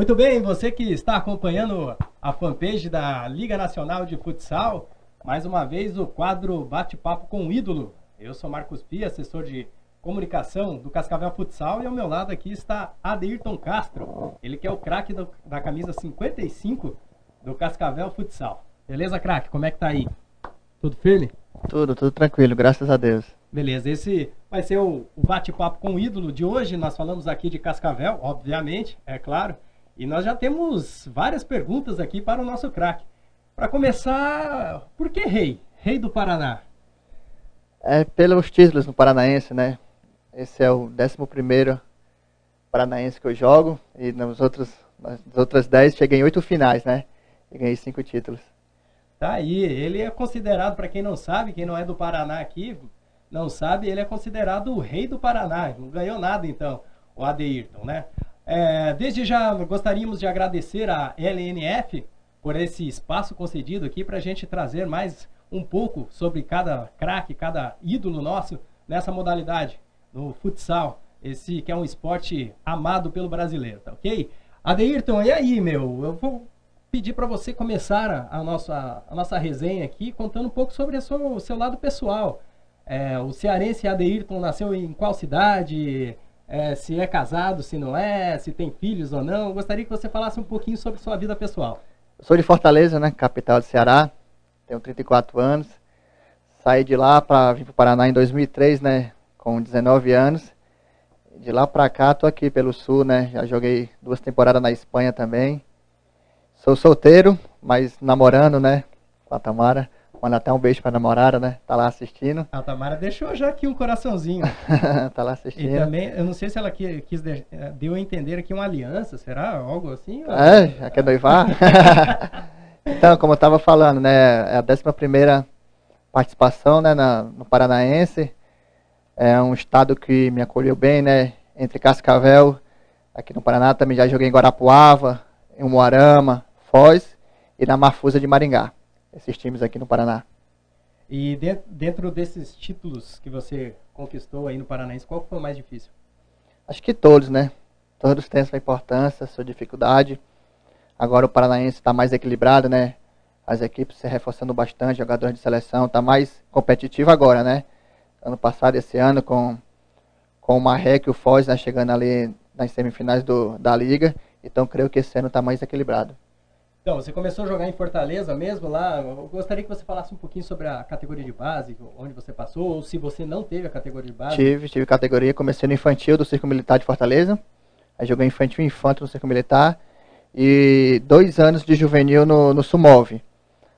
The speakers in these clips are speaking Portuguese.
Muito bem, você que está acompanhando a fanpage da Liga Nacional de Futsal, mais uma vez o quadro Bate-Papo com o Ídolo. Eu sou Marcos Pia, assessor de comunicação do Cascavel Futsal e ao meu lado aqui está Adeirton Castro, ele que é o craque da camisa 55 do Cascavel Futsal. Beleza, craque? Como é que tá aí? Tudo firme? Tudo, tudo tranquilo, graças a Deus. Beleza, esse vai ser o, o bate-papo com o ídolo de hoje. Nós falamos aqui de Cascavel, obviamente, é claro. E nós já temos várias perguntas aqui para o nosso craque. Para começar, por que rei? Rei do Paraná? É pelos títulos no Paranaense, né? Esse é o 11 Paranaense que eu jogo. E nos outros, nas outras 10 cheguei em oito finais, né? E ganhei cinco títulos. Tá aí, ele é considerado, para quem não sabe, quem não é do Paraná aqui, não sabe, ele é considerado o rei do Paraná. Não ganhou nada então, o Adeirton, né? É, desde já gostaríamos de agradecer a LNF por esse espaço concedido aqui para a gente trazer mais um pouco sobre cada craque, cada ídolo nosso nessa modalidade, no futsal, esse que é um esporte amado pelo brasileiro, tá ok? Adeirton, e aí, meu? Eu vou pedir para você começar a, nossa, a nossa resenha aqui contando um pouco sobre sua, o seu lado pessoal. É, o cearense Adeirton nasceu em qual cidade? É, se é casado, se não é, se tem filhos ou não. Eu gostaria que você falasse um pouquinho sobre sua vida pessoal. Sou de Fortaleza, né, capital do Ceará. Tenho 34 anos. Saí de lá para vir para o Paraná em 2003, né, com 19 anos. De lá para cá, tô aqui pelo sul, né? Já joguei duas temporadas na Espanha também. Sou solteiro, mas namorando, né? Com a Tamara. Manda até um beijo pra namorada, né? Tá lá assistindo. A Tamara deixou já aqui um coraçãozinho. tá lá assistindo. E também, eu não sei se ela quis, de, eh, deu a entender aqui uma aliança, será? Algo assim? É, já quer noivar? então, como eu tava falando, né? É a 11 primeira participação, né? Na, no Paranaense. É um estado que me acolheu bem, né? Entre Cascavel, aqui no Paraná, também já joguei em Guarapuava, em Umuarama, Foz e na Mafusa de Maringá. Esses times aqui no Paraná. E dentro desses títulos que você conquistou aí no Paranaense, qual foi o mais difícil? Acho que todos, né? Todos têm sua importância, sua dificuldade. Agora o Paranaense está mais equilibrado, né? As equipes se reforçando bastante, jogadores de seleção, está mais competitivo agora, né? Ano passado, esse ano, com, com o Marrec e o Foz né, chegando ali nas semifinais do, da Liga. Então creio que esse ano está mais equilibrado. Então, você começou a jogar em Fortaleza mesmo lá. Eu gostaria que você falasse um pouquinho sobre a categoria de base, onde você passou, ou se você não teve a categoria de base. Tive, tive categoria. Comecei no infantil do Circo Militar de Fortaleza. Aí joguei infantil e infanto no Circo Militar. E dois anos de juvenil no, no.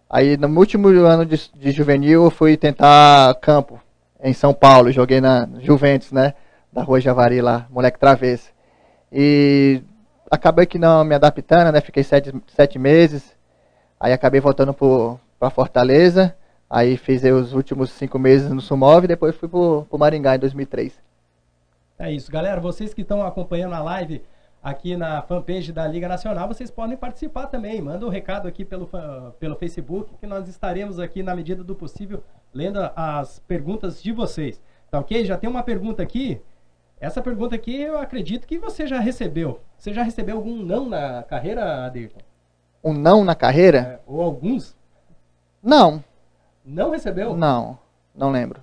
Aí no último ano de, de juvenil eu fui tentar campo em São Paulo. Joguei na Juventus, né? Da rua Javari lá, moleque travesso. E acabei que não me adaptando, né? Fiquei sete, sete meses. Aí acabei voltando para Fortaleza. Aí fiz os últimos cinco meses no Sumov e depois fui para o Maringá em 2003. É isso, galera. Vocês que estão acompanhando a live aqui na fanpage da Liga Nacional, vocês podem participar também. Manda um recado aqui pelo, pelo Facebook que nós estaremos aqui, na medida do possível, lendo as perguntas de vocês. Tá ok? Já tem uma pergunta aqui essa pergunta aqui eu acredito que você já recebeu. Você já recebeu algum não na carreira, Aderton? Um não na carreira? É, ou alguns? Não. Não recebeu? Não, não lembro.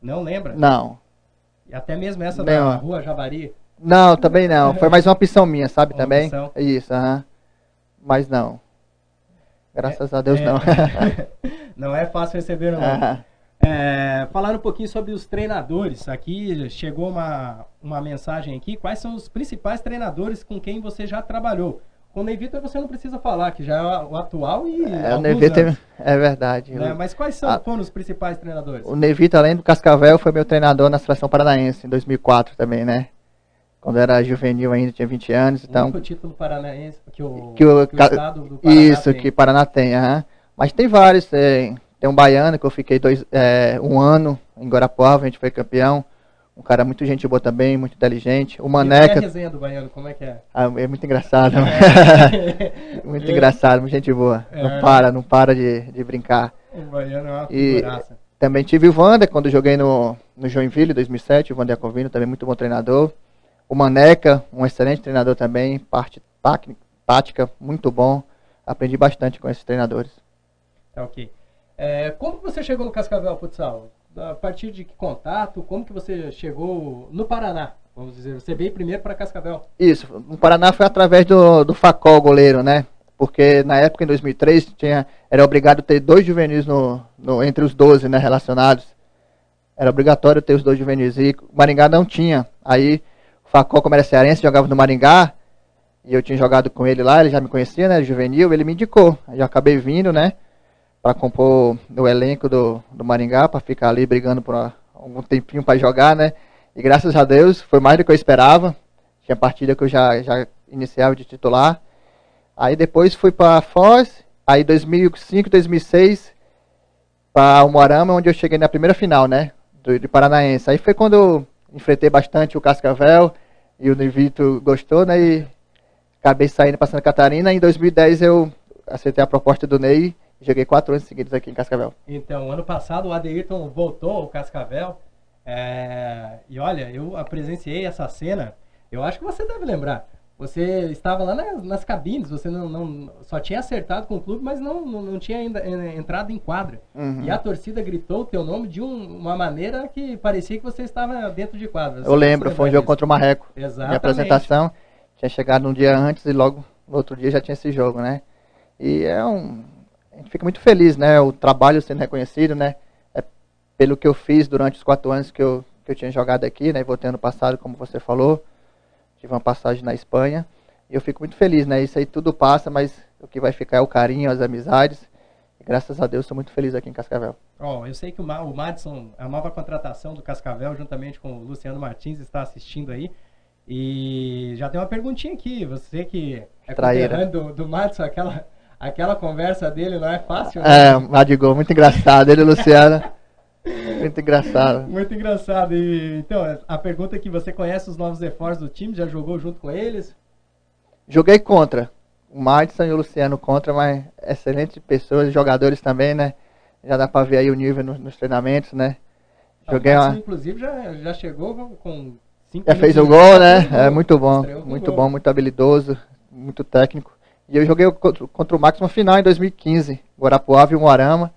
Não lembra? Não. E até mesmo essa não. da rua Javari? Não, também não. Foi mais uma opção minha, sabe, uma também? Opção. Isso, aham. Uh -huh. Mas não. Graças é, a Deus é... não. não é fácil receber não. Uh -huh. É, falar um pouquinho sobre os treinadores. Aqui chegou uma, uma mensagem aqui. Quais são os principais treinadores com quem você já trabalhou? Com o Ney Vitor você não precisa falar, que já é o atual e. É, o Ney Vitor é verdade. Né? Mas quais são, a, foram os principais treinadores? O Ney Vitor, além do Cascavel, foi meu treinador na seleção paranaense em 2004 também, né? Quando era juvenil ainda, tinha 20 anos. Então, o título paranaense que o, que o, que o estado do Paraná Isso, tem. que Paraná tem. Mas tem vários. Tem, tem um baiano que eu fiquei dois, é, um ano em Guarapuava, a gente foi campeão. Um cara muito gente boa também, muito inteligente. O Maneca. E a resenha do baiano, como é que é? Ah, é muito engraçado. É. muito engraçado, muito gente boa. É. Não para, não para de, de brincar. O baiano é uma e Também tive o Wander, quando joguei no, no Joinville, em 2007. O Wander Convino, também muito bom treinador. O Maneca, um excelente treinador também, parte tática muito bom. Aprendi bastante com esses treinadores. Tá ok. É, como você chegou no Cascavel Futsal? A partir de que contato? Como que você chegou no Paraná? Vamos dizer, você veio primeiro para Cascavel. Isso, no Paraná foi através do, do Facol, goleiro, né? Porque na época, em 2003, tinha, era obrigado ter dois juvenis no, no, entre os 12 né, relacionados. Era obrigatório ter os dois juvenis. E Maringá não tinha. Aí o Facol, como era cearense, jogava no Maringá. E eu tinha jogado com ele lá, ele já me conhecia, né? Juvenil, ele me indicou. Eu acabei vindo, né? Para compor o elenco do, do Maringá, para ficar ali brigando por algum tempinho para jogar, né? E graças a Deus foi mais do que eu esperava. Tinha partida que eu já, já iniciava de titular. Aí depois fui para Foz, aí 2005, 2006 para o Moarama, onde eu cheguei na primeira final, né? Do, de Paranaense. Aí foi quando eu enfrentei bastante o Cascavel e o Nivito gostou, né? E acabei saindo para Santa Catarina. Em 2010 eu aceitei a proposta do Ney joguei quatro anos seguidos aqui em Cascavel. Então, ano passado o Adeirton voltou ao Cascavel é, e olha, eu presenciei essa cena, eu acho que você deve lembrar. Você estava lá nas, nas cabines, você não, não, só tinha acertado com o clube, mas não, não, não tinha ainda eh, entrado em quadra. Uhum. E a torcida gritou o teu nome de um, uma maneira que parecia que você estava dentro de quadra. Você eu lembro, foi um jogo contra o Marreco. Exatamente. Minha apresentação tinha chegado um dia antes e logo no outro dia já tinha esse jogo, né? E é um... A gente fica muito feliz, né? O trabalho sendo reconhecido, né? pelo que eu fiz durante os quatro anos que eu, que eu tinha jogado aqui, né? Voltei ano passado, como você falou. Tive uma passagem na Espanha. E eu fico muito feliz, né? Isso aí tudo passa, mas o que vai ficar é o carinho, as amizades. E graças a Deus, sou muito feliz aqui em Cascavel. Oh, eu sei que o, Ma o Madison, a nova contratação do Cascavel, juntamente com o Luciano Martins, está assistindo aí. E já tem uma perguntinha aqui. Você que é Traíra. do, do Madison, aquela, aquela conversa dele não é fácil, né? É, Madigol, muito engraçado. Ele Luciano. Muito engraçado. Muito engraçado. E, então, a pergunta é que você conhece os novos reforços do time? Já jogou junto com eles? Joguei contra. O Madison e o Luciano contra, mas excelentes pessoas, jogadores também, né? Já dá pra ver aí o nível nos, nos treinamentos, né? Joguei o Madison, uma... inclusive, já, já chegou com cinco Já fez o gol, né? É muito bom. Muito bom, muito habilidoso, muito técnico. E eu joguei contra, o Max uma final em 2015, Guarapuava e Moarama.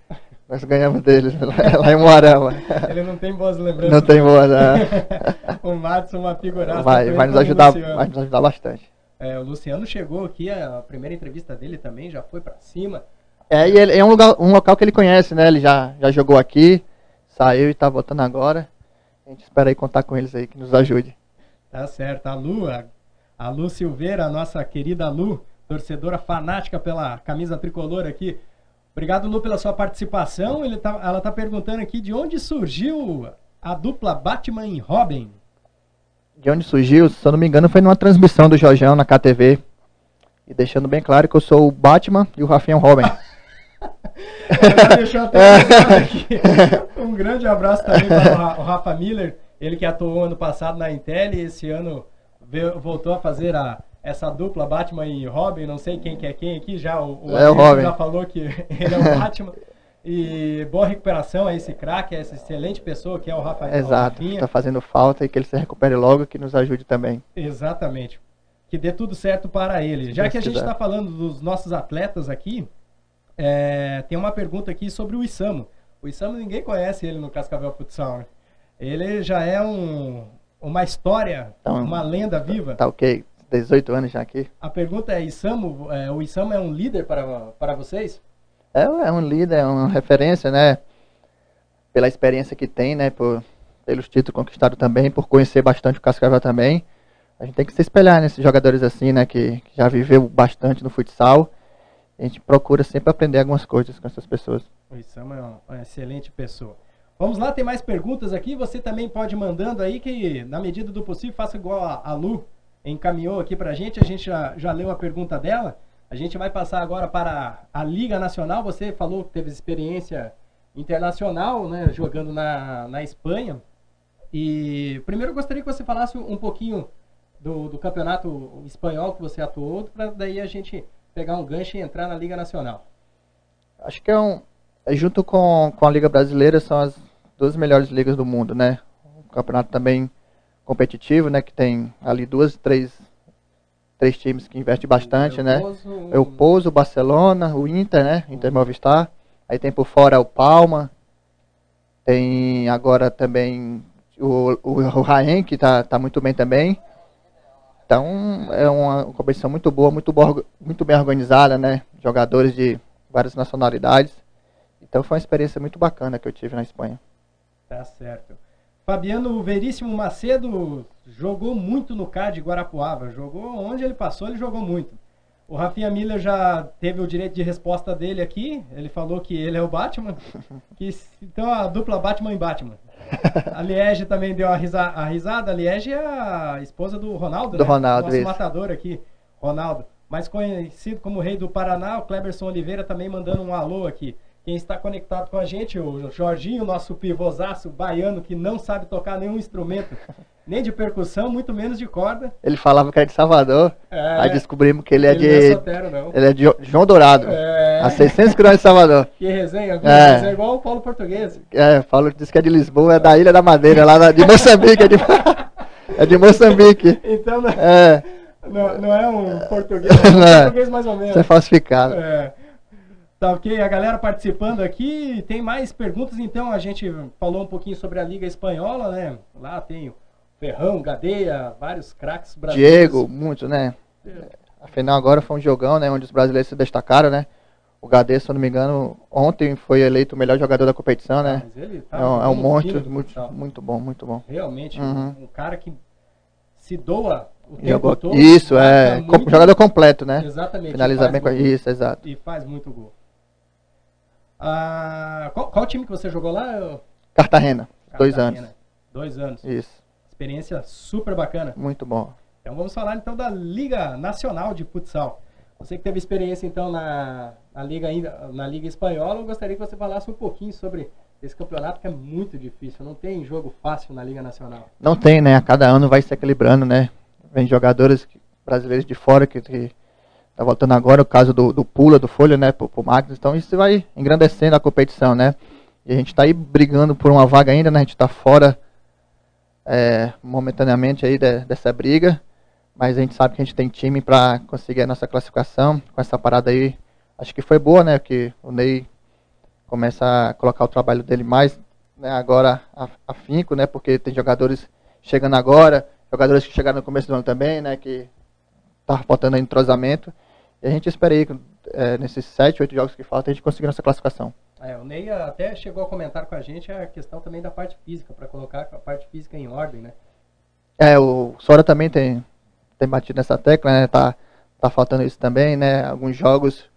Nós ganhamos deles lá em Moarama. Ele não tem boas lembranças. Não tem boas, né? o Madison, uma figuraça. Vai, vai, nos ajudar, vai nos ajudar bastante. É, o Luciano chegou aqui, a primeira entrevista dele também já foi para cima. É, e é um, lugar, um local que ele conhece, né? Ele já, já jogou aqui, saiu e tá voltando agora. A gente espera aí contar com eles aí, que nos ajude. Tá certo. A Lu, a, a Lu Silveira, a nossa querida Lu, torcedora fanática pela camisa tricolor aqui, Obrigado, Lu, pela sua participação. Ele tá, ela está perguntando aqui de onde surgiu a dupla Batman e Robin. De onde surgiu, se eu não me engano, foi numa transmissão do Jorjão na KTV. E deixando bem claro que eu sou o Batman e o Rafinha Robin. deixou até aqui. Um grande abraço também para o Rafa Miller, ele que atuou ano passado na Intel e esse ano voltou a fazer a essa dupla Batman e Robin, não sei quem que é quem aqui, já o, o, é o Robin. já falou que ele é o Batman. E boa recuperação a esse craque, a essa excelente pessoa que é o Rafael. Exato, está fazendo falta e que ele se recupere logo que nos ajude também. Exatamente. Que dê tudo certo para ele. Já que a gente está falando dos nossos atletas aqui, é, tem uma pergunta aqui sobre o Isamo. O Isamo ninguém conhece ele no Cascavel Futsal. Né? Ele já é um, uma história, então, uma lenda viva. Tá ok. 18 anos já aqui. A pergunta é, Isamo, é, o Isamo é um líder para, para vocês? É, é um líder, é uma referência, né? Pela experiência que tem, né? Por, pelos títulos conquistados também, por conhecer bastante o Cascavel também. A gente tem que se espelhar nesses jogadores assim, né? Que, que já viveu bastante no futsal. A gente procura sempre aprender algumas coisas com essas pessoas. O Isamo é uma, uma excelente pessoa. Vamos lá, tem mais perguntas aqui. Você também pode ir mandando aí que, na medida do possível, faça igual a, a Lu encaminhou aqui para a gente, a gente já, já leu a pergunta dela. A gente vai passar agora para a Liga Nacional. Você falou que teve experiência internacional, né, jogando na, na Espanha. E primeiro eu gostaria que você falasse um pouquinho do, do campeonato espanhol que você atuou, para daí a gente pegar um gancho e entrar na Liga Nacional. Acho que é um. É junto com, com a Liga Brasileira, são as duas melhores ligas do mundo, né? O campeonato também competitivo, né, que tem ali duas, três três times que investem bastante, né? Pouso, É o Pouso, o Barcelona, o Inter, né? Inter Movistar. Aí tem por fora o Palma. Tem agora também o, o, o Raen, que tá, tá muito bem também. Então é uma competição muito boa, muito, boa, muito bem organizada, né? Jogadores de várias nacionalidades. Então foi uma experiência muito bacana que eu tive na Espanha. Tá certo. Fabiano Veríssimo Macedo jogou muito no CAD Guarapuava. Jogou onde ele passou, ele jogou muito. O Rafinha Miller já teve o direito de resposta dele aqui. Ele falou que ele é o Batman. Que, então a dupla Batman e Batman. A Liege também deu a, risa, a risada. A Liege é a esposa do Ronaldo, Do né? Ronaldo, Nosso isso. matador aqui, Ronaldo. Mais conhecido como Rei do Paraná, o Cleberson Oliveira também mandando um alô aqui. Quem está conectado com a gente, o Jorginho, nosso pivôzaço baiano que não sabe tocar nenhum instrumento, nem de percussão, muito menos de corda. Ele falava que era de Salvador. É, Aí descobrimos que ele é ele não é de. solteiro, não. Ele é de João Dourado. É. A 600 quilômetros de Salvador. Que resenha? É. Resenha igual o Paulo Português. É, Paulo disse que é de Lisboa, é da Ilha da Madeira, lá de Moçambique. É de, é de Moçambique. Então não, É, não, não é um português, é um é. português mais ou menos. isso é falsificado. É. Tá ok, a galera participando aqui. Tem mais perguntas, então. A gente falou um pouquinho sobre a Liga Espanhola, né? Lá tem o Ferrão, Gadeia, vários craques brasileiros. Diego, muito, né? Afinal, agora foi um jogão, né? Onde os brasileiros se destacaram, né? O Gadê, se eu não me engano, ontem foi eleito o melhor jogador da competição, né? Mas ele tá É um, é um do muito, muito bom, muito bom. Realmente, Uhum. um cara que se doa o tempo Jogou- todo. Isso, é. muito. Jogador completo, né? Exatamente. Finaliza faz bem com gol. isso, exato. E faz muito gol. Ah, qual, qual time que você jogou lá? Cartagena, dois Cartagena. anos. Dois anos. Isso, Experiência super bacana. muito bom. Então vamos falar então da Liga Nacional de Futsal. Você que teve experiência então na, na Liga ainda na Liga Espanhola, eu gostaria que você falasse um pouquinho sobre esse campeonato que é muito difícil. Não tem jogo fácil na Liga Nacional. Não tem, né? A cada ano vai se equilibrando, né? Vem jogadores brasileiros de fora que, que tá voltando agora, o caso do, do Pula, do Folha, né? Pro, pro Magnus. Então isso vai engrandecendo a competição, né? E a gente tá aí brigando por uma vaga ainda, né? A gente tá fora é, momentaneamente aí de- dessa briga. Mas a gente sabe que a gente tem time para conseguir a nossa classificação. Com essa parada aí, acho que foi boa, né? Que o Ney começa a colocar o trabalho dele mais né, agora afinco, né? Porque tem jogadores chegando agora, jogadores que chegaram no começo do ano também, né? Que tá faltando entrosamento. E a gente espera aí, é, nesses sete, oito jogos que faltam, a gente conseguir nossa classificação. É, o Ney até chegou a comentar com a gente a questão também da parte física, para colocar a parte física em ordem, né? É, o Sora também tem, tem batido nessa tecla, né? Tá, tá faltando isso também, né? Alguns jogos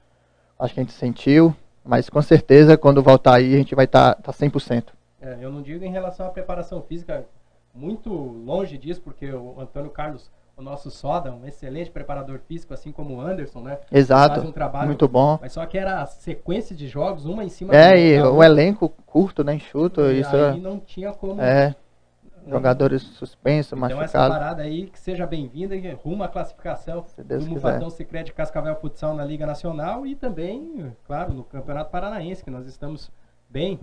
acho que a gente sentiu, mas com certeza quando voltar aí a gente vai estar tá, tá 100%. É, eu não digo em relação à preparação física, muito longe disso, porque o Antônio Carlos, o nosso Soda, um excelente preparador físico, assim como o Anderson, né? Exato, Faz um trabalho muito bom. Mas só que era a sequência de jogos, uma em cima É, da e da o outra, elenco curto, né? Enxuto, e isso aí não tinha como. é. não- Jogadores suspensos, Então essa machucados. parada aí que seja bem-vinda e rumo à classificação Se Deus do. Mufadão Secret Cascavel Futsal na Liga Nacional e também, claro, no Campeonato Paranaense, que nós estamos bem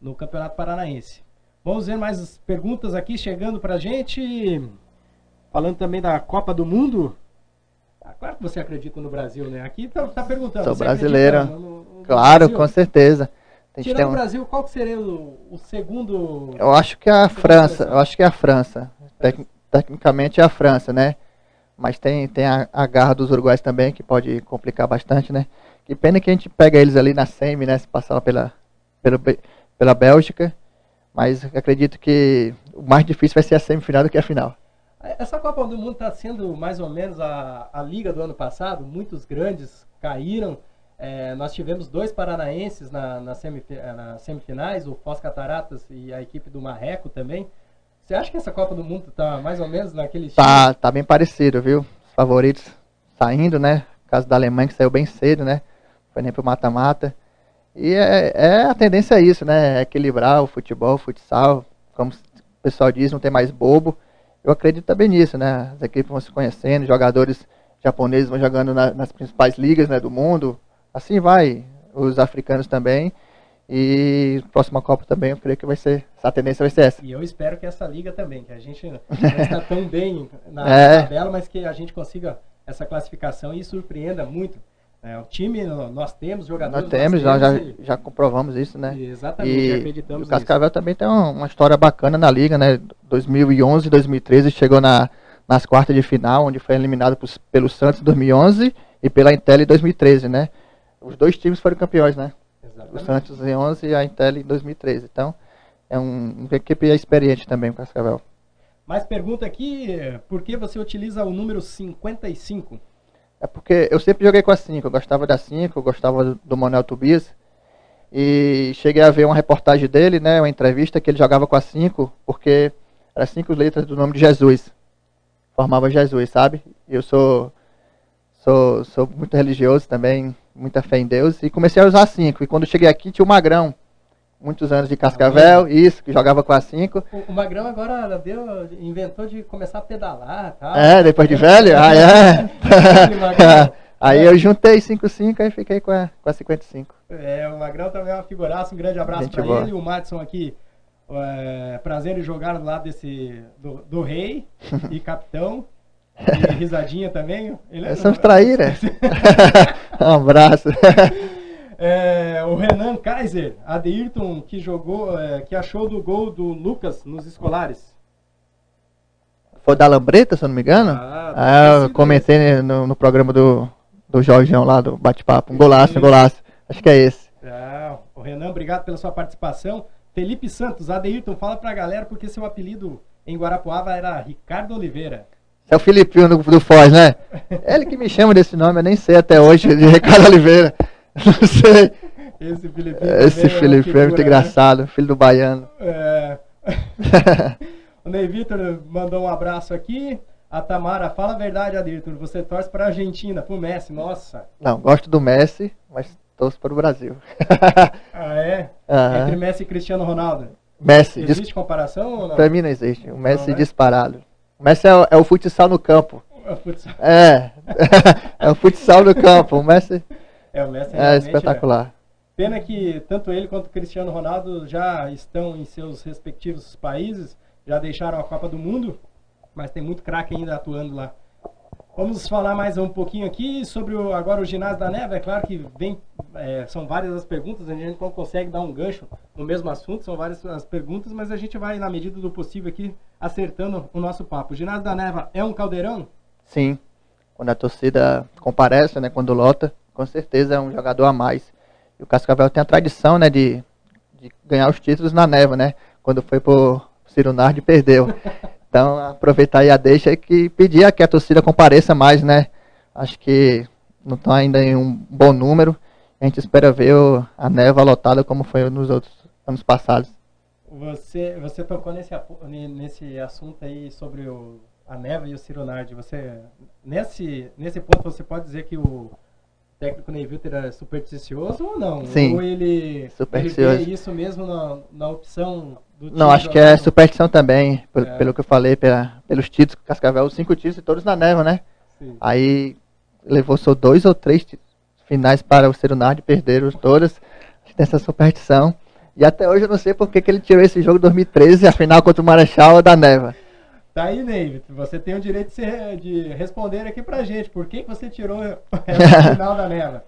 no Campeonato Paranaense. Vamos ver mais perguntas aqui chegando pra gente. Falando também da Copa do Mundo. Ah, claro que você acredita no Brasil, né? Aqui tá, tá perguntando. Sou brasileiro. no- no Claro, Brasil? com certeza. Tirando tem o um- Brasil, qual que seria o, o segundo. Eu acho que é a França, eu acho que é a França. Tec- tecnicamente é a França, né? Mas tem, tem a, a garra dos uruguais também, que pode complicar bastante, né? Que pena que a gente pega eles ali na semi, né? Se passar pela, pela, pela Bélgica. Mas acredito que o mais difícil vai ser a semifinal do que a final. Essa Copa do Mundo está sendo mais ou menos a, a liga do ano passado. Muitos grandes caíram. É, nós tivemos dois paranaenses na, na, semifi- eh, nas semifinais, o Foz Cataratas e a equipe do Marreco também. Você acha que essa Copa do Mundo está mais ou menos naquele estilo? Tá, tá bem parecido, viu? Os favoritos saindo, né? O caso da Alemanha que saiu bem cedo, né? Foi nem pro mata-mata. E é, é a tendência é isso, né? É equilibrar o futebol, o futsal. Como o pessoal diz, não tem mais bobo. Eu acredito também nisso, né? As equipes vão se conhecendo, jogadores japoneses vão jogando na- nas principais ligas né, do mundo. Assim vai, os africanos também. E próxima Copa também, eu creio que vai ser, essa tendência vai ser essa. E eu espero que essa liga também, que a gente não está tão bem na É. tabela, mas que a gente consiga essa classificação e surpreenda muito. É, o time nós temos, jogadores Nós temos, nós já, e- já comprovamos isso, né? e Exatamente, E acreditamos o Cascavel também tem uma, história bacana na liga, né? 2011, 2013 chegou na, nas quartas de final, onde foi eliminado pros- pelo Santos em 2011 e pela Intel em 2013, né? Os dois times foram campeões, né? O Exatamente. Santos em 11 e a Intel em 2013. Então, é um, uma equipe experiente também, o Cascavel. Mais pergunta aqui, por que você utiliza o número 55? É porque eu sempre joguei com a 5, eu gostava da 5, eu gostava do, Manuel Tobias. E cheguei a ver uma reportagem dele, né, uma entrevista que ele jogava com a 5, porque era cinco letras do nome de Jesus. Formava Jesus, sabe? Eu sou sou sou muito religioso também, muita fé em Deus e comecei a usar a 5. E quando cheguei aqui tinha o Magrão, muitos anos de Cascavel, isso, que jogava com a 5. O, o Magrão agora deu, inventou de começar a pedalar, tá? É, depois de velho? Ah, é. Aí eu juntei 55 e fiquei com a, com a 55. É, o Magrão também é uma figuraça, um grande abraço boa. ele. O Madison aqui, é, prazer em jogar do lado desse, do, do rei e capitão. E risadinha também. Ele é- São traíras. um abraço. É, o Renan Kaiser, Adeirton, que jogou, é, que achou do gol do Lucas nos escolares. Foi da Lambreta, se eu não me engano? Ah, Ah, eu comentei no, no programa do, do Jorgeão lá, do bate-papo. Um golaço, um golaço. Acho que é esse. Ah, o Renan, obrigado pela sua participação. Felipe Santos, Adeirton, fala pra galera porque seu apelido em Guarapuava era Ricardo Oliveira. É o Filipinho do, do Foz, né? Ele que me chama desse nome, eu nem sei até hoje, de Ricardo Oliveira. Não sei. Esse Felipe. Esse Felipe é muito engraçado, filho do baiano. É... o Ney Vitor mandou um abraço aqui. A Tamara, fala a verdade, Adirton. Você torce para a Argentina, pro Messi. Nossa. Não, gosto do Messi, mas torço para o Brasil. Ah, é? Aham. Entre Messi e Cristiano Ronaldo. Messi, dis- Existe comparação ou não? pra mim não existe. O Messi Não, né? disparado. O Messi é o, é o futsal no campo. Futsal. É. é o futsal no campo. O Messi É, o Messi é espetacular. Pena que tanto ele quanto o Cristiano Ronaldo já estão em seus respectivos países, já deixaram a Copa do Mundo, mas tem muito craque ainda atuando lá. Vamos falar mais um pouquinho aqui sobre o, agora o ginásio da neve. É claro que vem, é, são várias as perguntas, a gente não consegue dar um gancho no mesmo assunto, são várias as perguntas, mas a gente vai, na medida do possível, aqui acertando o nosso papo. O ginásio da neve é um caldeirão? Sim. Quando a torcida comparece, né? Quando lota, com certeza é um jogador a mais. E o Cascavel tem a tradição, né? De, de ganhar os títulos na neva, né? Quando foi pro Ciro Nardi, perdeu. Então, aproveitar aí a deixa e que pedir a que a torcida compareça mais, né? Acho que não estão ainda em um bom número. A gente espera ver o- a neva lotada como foi nos outros anos passados. Você, você tocou nesse, nesse assunto aí sobre o, a neva e o Ciro Nardi. Você, nesse, nesse ponto, você pode dizer que o técnico Ney Wilter é supersticioso ou não? Sim, Ou ele, supersticioso. ele vê isso mesmo na, na opção do Não, acho que é superstição também, pelo, É. pelo que eu falei, pela, pelos títulos que o Cascavel, os cinco títulos e todos na neva, né? Sim. Aí levou só dois ou três finais para o Serunard, perderam que tem essa superstição. E até hoje eu não sei por que, que ele tirou esse jogo em 2013, a final contra o Marechal da Neva. Tá aí, Ney, você tem o direito de, ser- de responder aqui pra gente. Por que, que você tirou essa final da neva?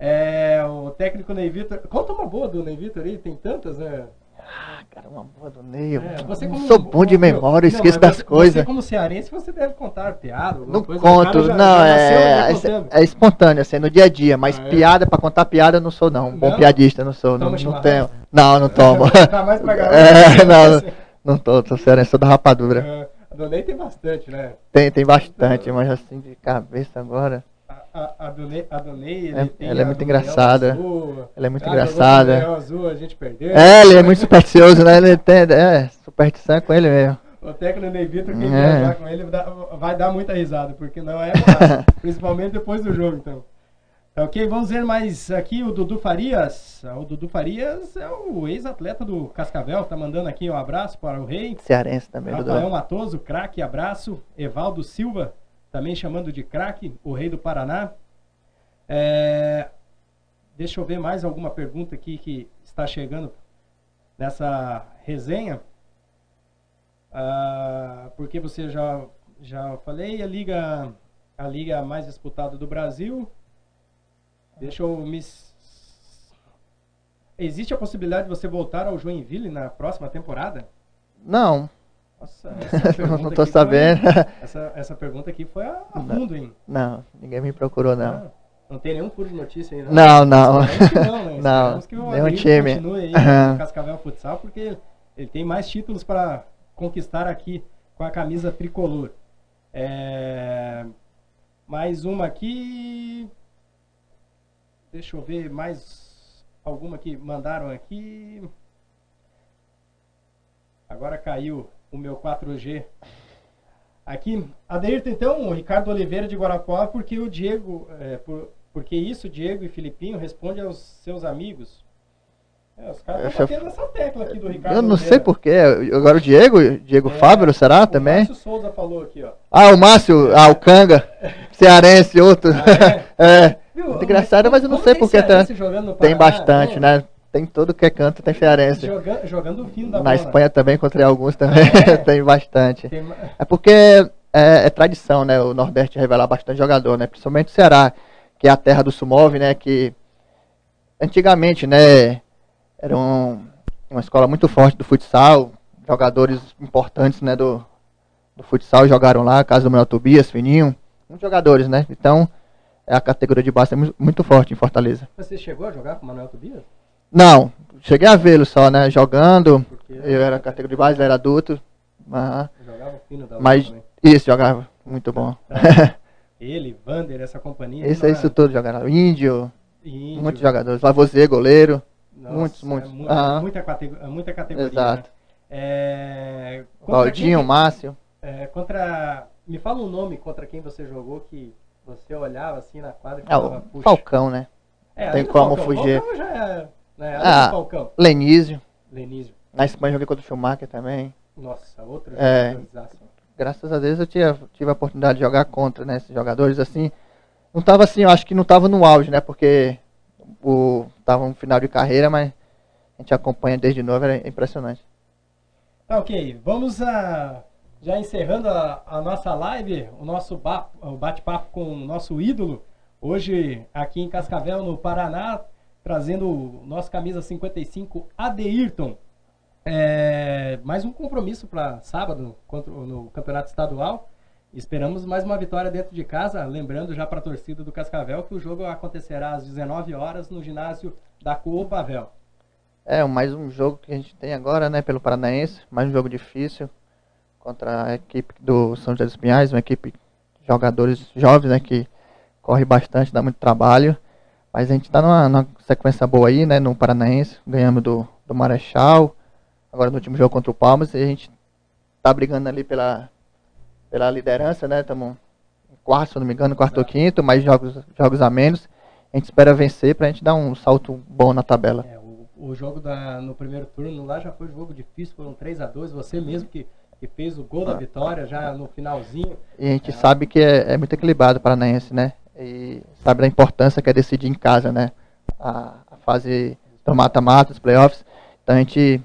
É, o técnico Ney Vitor. Conta uma boa do Ney Vitor aí, tem tantas, né? Ah, cara, uma boa do Ney. Eu É, você como- sou bom de memória, não, esqueço das coisas. Você como cearense, você deve contar piada, Não coisa. O conto, já- não, já é, já é, contando. é espontâneo, assim, no dia a dia, mas Ah, é? piada, pra contar piada, eu não sou não, um bom piadista, não sou, Toma não, não tenho, não, não tomo. Tá mais pra galera. é, não, não tô, tô cearense, sou da rapadura. A do Ney tem bastante, né? Tem, tem bastante, mas assim, de cabeça agora, A, a, a do Ney, a do Ney ele É, tem ela é muito engraçada. Azul. ela é muito engraçada. Azul, a gente perdeu. É, ele é muito supersticioso, né? Ele tem, é, superstição é com ele mesmo. O técnico Ney Vitor, quem É. viajar com ele vai dar muita risada, porque não é fácil, principalmente depois do jogo, então. Tá Ok, vamos ver mais aqui o Dudu Farias. O Dudu Farias é o ex-atleta do Cascavel, tá mandando aqui um abraço para o rei. Cearense também, Rafael Dudu. Matoso, craque, abraço. Evaldo Silva, também chamando de craque, o rei do Paraná. É, Deixa eu ver mais alguma pergunta aqui que está está chegando nessa resenha. Ah, porque você já, já falei, a liga, a liga mais disputada do Brasil. Deixa eu me. Existe a possibilidade de você voltar ao Joinville na próxima temporada? Não. Nossa, essa não tô sabendo. Foi, essa, essa pergunta aqui foi a, a fundo, hein? Não, ninguém me procurou, não. Ah, não tem nenhum furo de notícia aí, Não, não. Que não, né? Não, que o nenhum time. continue aí Aham. no Cascavel Futsal, porque ele, ele tem mais títulos para conquistar aqui com a camisa tricolor. É, mais uma aqui. Deixa eu ver mais alguma que mandaram aqui. Agora caiu o meu 4G. Aqui, Adeirto, então, o Ricardo Oliveira de Guarapó, porque o Diego, é, por- porque isso, Diego e Filipinho, responde aos seus amigos. É, os caras estão batendo essa tecla aqui do Ricardo Eu não Oliveira. sei porquê. Agora o Diego, Diego É, Fábio, será o também? Márcio Souza falou aqui, ó. Ah, o Márcio, ah, o Canga, cearense, outro. Ah, é, Viu? muito engraçado, mas eu não sei tem porque tá, jogando no tem Paraná, bastante, né? Tem todo que é canto, tem cearense. Jogando, jogando o fino da Na bola. Espanha também encontrei alguns também, É. tem bastante. Tem É porque é, é tradição, né? O Nordeste revelar bastante jogador, né? Principalmente o Ceará, que é a terra do Sumove, né? Que antigamente, né? Era um- uma escola muito forte do futsal. Jogadores importantes, né? Do, do futsal jogaram lá. Caso do Manuel Tobias, Fininho. Muitos jogadores, né? Então, é a categoria de base é mu- muito forte em Fortaleza. Você chegou a jogar com o Manuel Tobias? Não, cheguei a vê-lo só, né? Jogando. Porque Eu era categoria de base, ele era adulto. Aham. jogava fino da Mas também. isso, jogava. Muito bom. Ele, Vander, essa companhia. Isso, isso tudo jogaram. Índio, Índio. muitos jogadores. Lavozê, goleiro. Nossa, muitos, é muitos. mu- Aham. muita, catego- é muita categoria. Exato. né? É, Valdinho, quem- Márcio. é, contra. Me fala um nome contra quem você jogou que você olhava assim na quadra e Ah, falava, o puxa. Falcão, né? É, tem como Falcão. fugir. Falcão já é. Né, Ah. Falcão. Lenísio. Lenísio. Na Espanha joguei contra o Schumacher também. Nossa, outro É. Graças a Deus eu tive, tive a oportunidade de jogar contra, né? Esses jogadores assim. Não tava assim, eu acho que não tava no auge, né? Porque o, tava no final de carreira, mas a gente acompanha desde novo, era impressionante. Tá ok, vamos a. Já encerrando a, a nossa live, o nosso bate-papo com o nosso ídolo, hoje aqui em Cascavel, no Paraná, trazendo o nosso camisa 55, Adeirton. É, mais um compromisso para sábado contra, no Campeonato Estadual. Esperamos mais uma vitória dentro de casa, lembrando já para a torcida do Cascavel que o jogo acontecerá às 19 horas no ginásio da Coopavel. É, mais um jogo que a gente tem agora, né, pelo Paranaense, mais um jogo difícil contra a equipe do São José dos Pinhais, uma equipe de jogadores jovens, né, que corre bastante, dá muito trabalho, mas a gente está numa, numa sequência boa aí, né, no Paranaense, ganhamos do, do Marechal, agora no último jogo contra o Palmas, e a gente tá brigando ali pela, pela liderança, né, estamos em quarto, se não me engano, quarto ou quinto, mais jogos, jogos a menos, a gente espera vencer pra gente dar um salto bom na tabela. É, o, o jogo da, no primeiro turno lá já foi um jogo difícil, foram 3 a 2 Você mesmo que, que fez o gol da vitória já no finalzinho. E a gente sabe que é, é muito equilibrado o Paranaense, né? E sabe da importância que é decidir em casa, né? A, a fase do mata-mata, os playoffs. Então a gente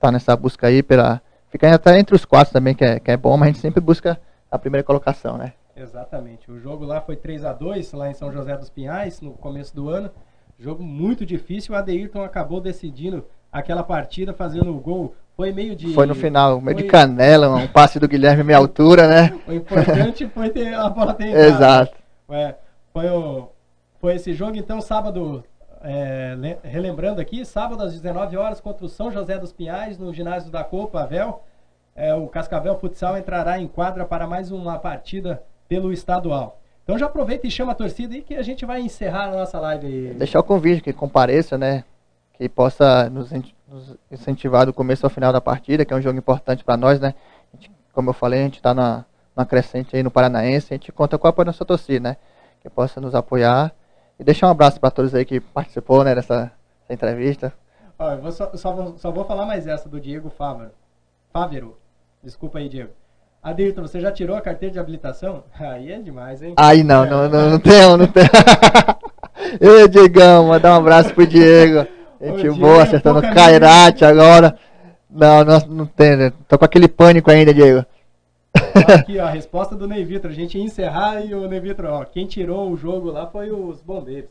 tá nessa busca aí pela. Ficar até entre os quatro também, que é, que é bom, mas a gente sempre busca a primeira colocação, né? Exatamente. O jogo lá foi 3 a 2 lá em São José dos Pinhais, no começo do ano. Jogo muito difícil. O Adeirton acabou decidindo aquela partida, fazendo o gol. Foi meio de. Foi no final, meio de foi- canela, um passe do Guilherme meia altura, né? O importante foi ter a bola ter entrado. Exato. É, foi, o, foi esse jogo, então, sábado, é, le- relembrando aqui, sábado às 19 horas contra o São José dos Pinhais, no ginásio da Copa Avel. É, o Cascavel Futsal entrará em quadra para mais uma partida pelo estadual. Então já aproveita e chama a torcida aí que a gente vai encerrar a nossa live aí. Deixar o convite que compareça, né? Que possa nos, nos incentivar do começo ao final da partida, que é um jogo importante para nós, né? Gente- como eu falei, a gente está na, na crescente aí no Paranaense, a gente conta com o apoio da nossa torcida, né? Que possa nos apoiar. E deixar um abraço para todos aí que participou, né, dessa, dessa entrevista. Ó, eu vou só, só vou, só vou falar mais essa do Diego Fávero. Fávero. Desculpa aí, Diego. Adirton, você já tirou a carteira de habilitação? Aí é demais, hein? Aí não, não, não, não tem, não tem. Ei, Diegão, mandar um abraço pro Diego. Gente boa, acertando o Kairate agora. Não, não, não tem, né? Tô com aquele pânico ainda, Diego. Aqui, ó, a resposta do Ney Vitor. A gente ia encerrar e o Ney Vitor, ó, quem tirou o jogo lá foi os bombeiros.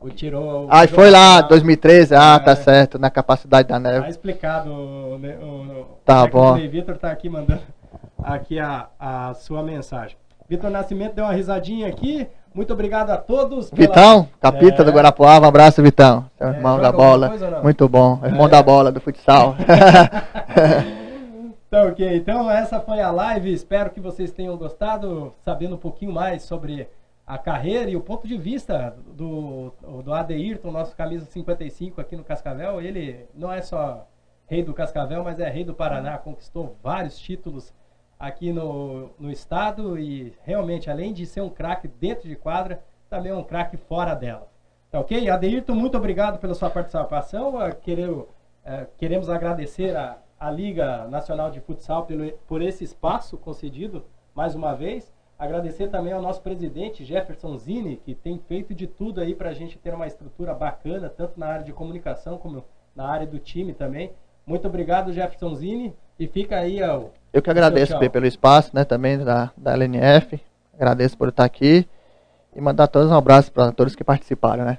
O tirou. Ah, foi lá, 2013, ah, tá é, tá certo, na capacidade da neve. Tá explicado, o, o, tá bom. O Ney Vitor tá aqui mandando aqui a, a sua mensagem. Vitor Nascimento deu uma risadinha aqui. Muito obrigado a todos. Pela... Vitão, capita é... do Guarapuava, um abraço, Vitão. Seu é, irmão da bola. Muito bom, irmão é. da bola, do futsal. então, ok. Então, essa foi a live. Espero que vocês tenham gostado, sabendo um pouquinho mais sobre a carreira e o ponto de vista do, do Adeirton, nosso camisa 55 aqui no Cascavel. Ele não é só rei do Cascavel, mas é rei do Paraná. Conquistou vários títulos aqui no, no estado e realmente, além de ser um craque dentro de quadra, também é um craque fora dela. Tá ok? Adeirton, muito obrigado pela sua participação. Ah, queremos, é, queremos agradecer a, a Liga Nacional de Futsal pelo, por esse espaço concedido mais uma vez. Agradecer também ao nosso presidente Jefferson Zini, que tem feito de tudo aí para a gente ter uma estrutura bacana, tanto na área de comunicação como na área do time também. Muito obrigado, Jefferson Zini. E fica aí ó, Eu que agradeço tchau, tchau. pelo espaço, né, também da, da LNF. Agradeço por estar aqui e mandar todos um abraço para todos que participaram, né?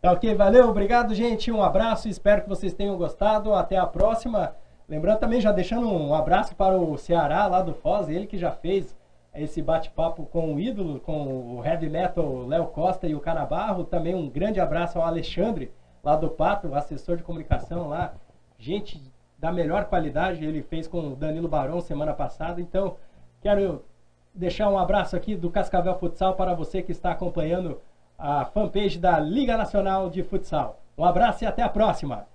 Tá ok, valeu, obrigado, gente. Um abraço, espero que vocês tenham gostado. Até a próxima. Lembrando também, já deixando um abraço para o Ceará, lá do Foz, ele que já fez esse bate-papo com o ídolo, com o heavy metal Léo Costa e o Canabarro. Também um grande abraço ao Alexandre, lá do Pato, assessor de comunicação lá. Gente da melhor qualidade, ele fez com o Danilo Barão semana passada. Então, quero deixar um abraço aqui do Cascavel Futsal para você que está acompanhando a fanpage da Liga Nacional de Futsal. Um abraço e até a próxima!